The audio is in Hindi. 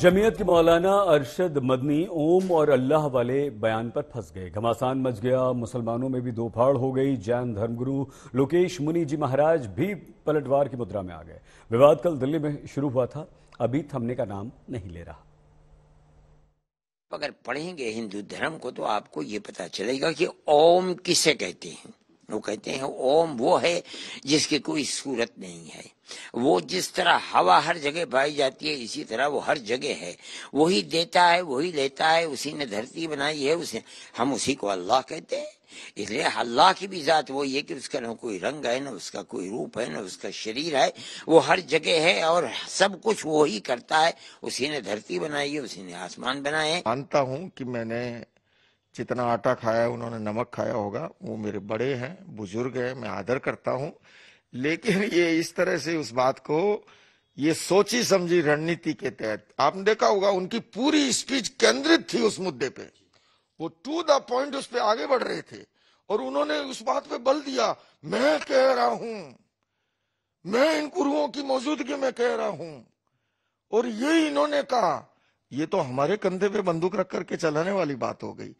जमीयत के मौलाना अरशद मदनी ओम और अल्लाह वाले बयान पर फंस गए। घमासान मच गया। मुसलमानों में भी दो फाड़ हो गई। जैन धर्मगुरु लोकेश मुनि जी महाराज भी पलटवार की मुद्रा में आ गए। विवाद कल दिल्ली में शुरू हुआ था। अभी थमने का नाम नहीं ले रहा। अगर पढ़ेंगे हिंदू धर्म को तो आपको ये पता चलेगा कि ओम किसे कहते हैं। वो कहते हैं, ओम वो है जिसकी कोई सूरत नहीं है। वो जिस तरह हवा हर जगह पाई जाती है, इसी तरह वो हर जगह है। वही देता है, वही लेता है, उसी ने धरती बनाई है, उसे हम उसी को अल्लाह कहते हैं। इसलिए अल्लाह की भी जात वही है कि उसका न कोई रंग है, न उसका कोई रूप है, न उसका शरीर है। वो हर जगह है और सब कुछ वो ही करता है। उसी ने धरती बनाई है, उसी ने आसमान बनाए मानता हूँ कि मैंने जितना आटा खाया, उन्होंने नमक खाया होगा, वो मेरे बड़े हैं, बुज़ुर्ग हैं, मैं आदर करता हूँ। लेकिन ये इस तरह से उस बात को, ये सोची समझी रणनीति के तहत, आपने देखा होगा, उनकी पूरी स्पीच केंद्रित थी उस मुद्दे पे। वो टू द पॉइंट उस पर आगे बढ़ रहे थे, और उन्होंने उस बात पे बल दिया, मैं कह रहा हूँ, मैं इन गुरुओं की मौजूदगी में कह रहा हूँ। और ये इन्होंने कहा, ये तो हमारे कंधे पे बंदूक रख करके चलाने वाली बात हो गई।